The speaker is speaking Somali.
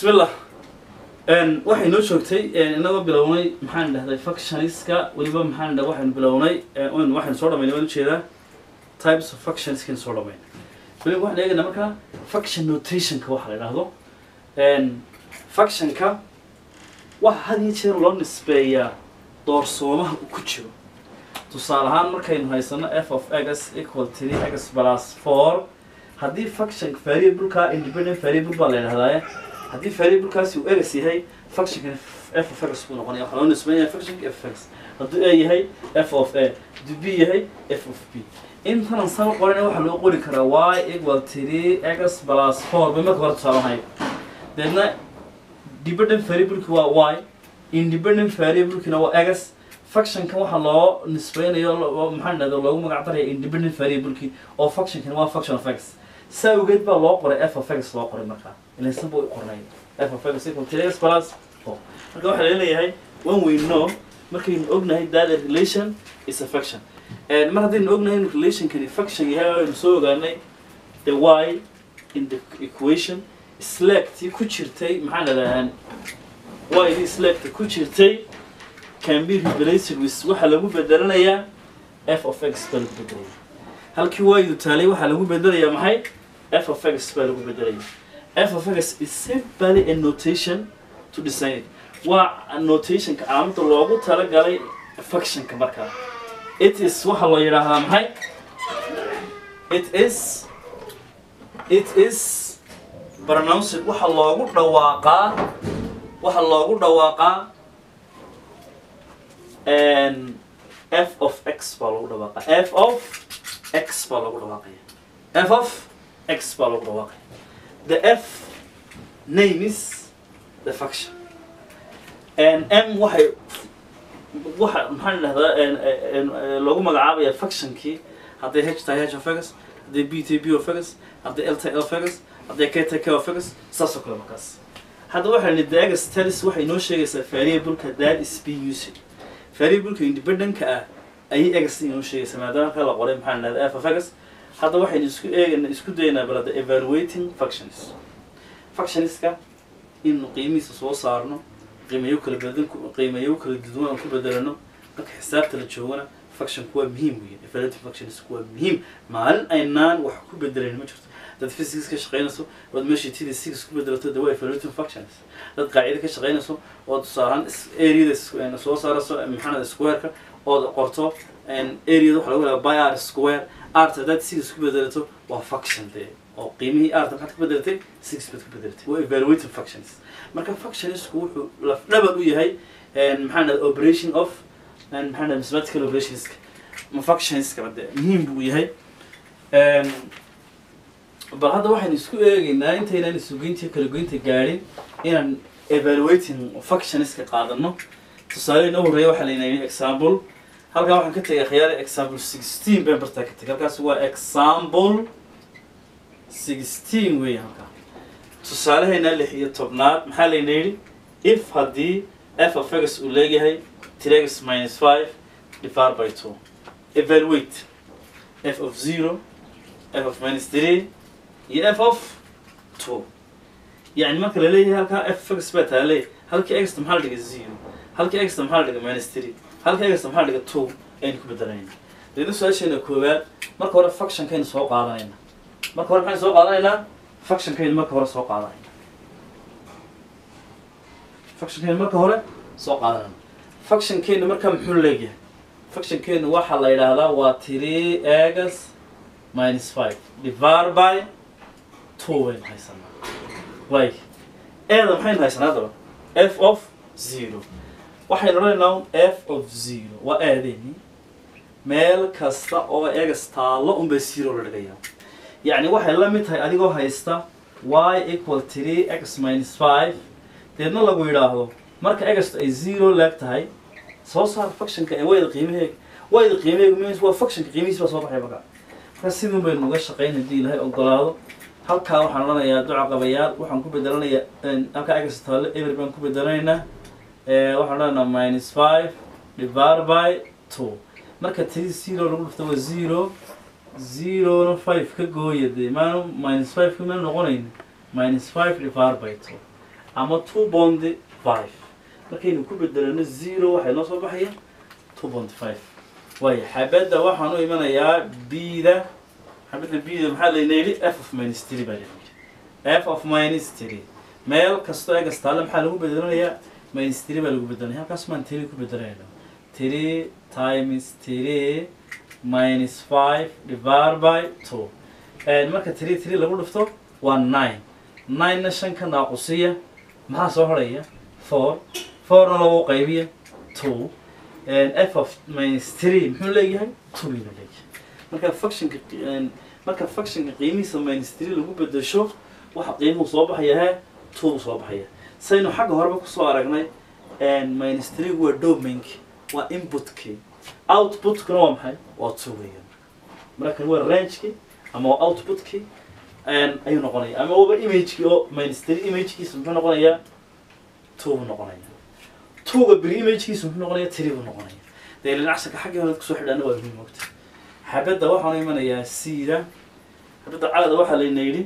bismillah. Waxay noo joogtay inagoo bilownay maxaan dhahday factioniska weliba maxaan dhah waxaynu bilownay waxaynu soo dhamaynay waan u jeedaa types of factionskaynu soo dhamaynay. Weliba waxaan eegaynaa markaa faction notationka waxa la idhaahdo factionka waxa had iyo jeer loo nisbeeyaa doorsoomaha uu ku jiro. Tusaale ahaan markaynu haysano f of x equal three x plus four haddii faction variableka independent variable baa la yidhahdaa haddii variablekaasi uu egas yahay factionkan f of x buu noqonaya. Waxaa loo nisbeynaya factionka f of x. Hadduu a yahay f of a. Hadduu b yahay f of b. Intanan saba qorana waxaa loo qori karaa y equal three x plus four. Bay marka hore tusaalahay deedna dependent variableki waa y. Independent variablekina waa egas factionkan waxaa loo nisbeynayo maxaa dhahda loogu magac daraya independent variableki oo factionkan waa faction of x saa awgeed baa loo qoray f of x loo qoray markaa. Ilaysan buu qornay f of x equal three x plus four marka waxaa la leeyahay when we know markaynu ognahay that a relation is a faction mar haddaynu ognahay in relationkani faction yahay aynu soo ogaanay the y in the equation selectii ku jirtay maxaa dhahdaa y dii selecta ku jirtay can be replaced with waxaa lagu bedelanayaa f of x baa lagu bedelaya halkii waydu taalay waxaa lagu bedelayaa maxay f of x baa lagu bedelaya f of x is simply a notation to design it waa notationka calaamada loogu talagalay factionka markaa it is waxaa loo yidhaahdaa maxay? It is it is pronounced waxaa loogu dhawaaqaa waxaa loogu dhawaaqaa f of x baa lagu dhawaaqa. F of x baa lagu dhawaaqaya f of x baa lagu dhawaaqaya the f name is the faction and m waxay waxa maxaan dhahdaa loogu magacaabaya factionkii hadday h tahay h of x hadday b tahay b of x hadday l tahay l of x hadday k tahay k of x saas oo kale markaas. Hadda waxaa nihi the egas talis waxay noo sheegaysaa variableka that is being used variableka independentka ah ayay egas inoo sheegaysa maadaama ka la qoray maxaan dhahda f of x hadda waxaynu isku eegana isku daynaa balada evaluating factions factionska innu qiimihiisa soo saarno qiimayo kala badan qiimayo kala duwan ku bedelano marka xisaabta la joogana factionku waa muhiim weeye evaluating factionsku waa muhiim. Maalin aynaan wax ku bedelayn ma jirto. Dad physics ka shaqaynayso ood meeshii td six ku bedelato de waa evaluating factions dad qaacida ka shaqaynayso oo tusaalahaan areada soo saarayso maxaanada squareka ood qorto areada waxa lagu helaa by r square art haddaad six ku bedelato waa faction dee oo qiimihii art maxaad ku bedelatay six? Baad ku bedelatay waa evaluating factions marka factionsku wuxuu lafdhabar u yahay maxaanada operation of maxaanada mathematical operationska ma factionska de muhiim buu yahay bal hadda waxaynu isku eegaynaa intaynaan isugeynta kala goynta gaadhin inaan evaluating factionska qaadano tusaale inoo horreeya waxaa laynahay example halkan waxaan ka tegay khiyaare example sixteen baan bartaa ka tegay. Halkaas waa example sixteen weeye halkaa tusaalaheena lix iyo tobnaad maxaa layna yidhi? If haddii f of x uu leeyahay three x minus five divided by two. Evaluate f of zero f of minus three iyo f of two. Yani marka la leeyahay halkaa f x baa taale halkii exta maxaa la dhiga zero halkii exta maxaa la dhiga minus three? Halkii exta maxaa la dhiga two? Aynu ku bedelanayna deedna su'aasheena koowaad marka hore factionkaynu soo qaadanayna marka hore maxaynu soo qaadanaynaa factionkaynu marka hore soo qaadanayna factionkaynu marka hore soo qaadanayna factionkaynu marka muxuu leeyahay factionkaynu waxaa la yidhaahdaa waa three egas minus five divided by two waynu haysanaa way eeda maxaynu haysanaa haddaba? F of zero waxaynu odhanaynaa f of zero. Waa eedeeni meel kasta oo egas taallo unbay zero la dhigayaa yacni waxay la mid tahay adigoo haysta y equal three x minus five. Deedna lagu yidhaahdo marka egastu ay zero leeg tahay soo saar factionka ee wayda qiimaheega wayda qiimaheega means waa factionka qiimihiis baa soo baxay marka marka sidun baynu uga shaqayn haddii ilaahay ogolaado. Halkaa waxaan odhanayaa duca qabayaal waxaan ku bedelanayaa halkaa egas taalle eber baan ku bedelanaynaa waxaan odhanaynaa minus five divided by two. Marka three zero lagu dhufto waa zero zerona five ka gooya dee maanu minus five ka mana noqonayn minus five divided by two. Ama two bondi five. Markaynu ku bedelano zero waxay noo soo baxaya two bondi five. Waaya xabadda waxaan u imanayaa bda xabadda bda maxaa layna yidhi? F of minus three baa layna yidhi. F of minus three. Meel kastoo egas taale maxaa lagu bedelanayaa three baa lagu bedelanaya halkaas maan three ku bedelanayna three times three minus five divided by two. Marka three three lagu dhufto waa nine. Nine-na shan ka naaqusiya maxaa soo horaya? Four. Fourna lagu qaybiya two. F of minus three muxuu leeyahay? Two inuu leeyahay. Marka functionka marka functionka qiimihiisa minus three lagu bedesho waxa qiimuhu soo baxaya two soo baxaya saynu xagga horeba ku soo aragnay three waa domainki waa inputkii. Outputkuna waa maxay? Waa two weeyaan markan waa rangeki ama waa outputkii ayuu noqonaya. Ama waba imagekii oo minus three imagekiisa muxuu noqonayaa? Two buu noqonaya twoga beri imagekiisa muxuu noqonaya three buu noqonaya dee linacsaka xaggii hore ku soo xidhaana waa muhiim mogta xabadda waxaanu imanayaa cda xabadda calada waxaa layna yidhi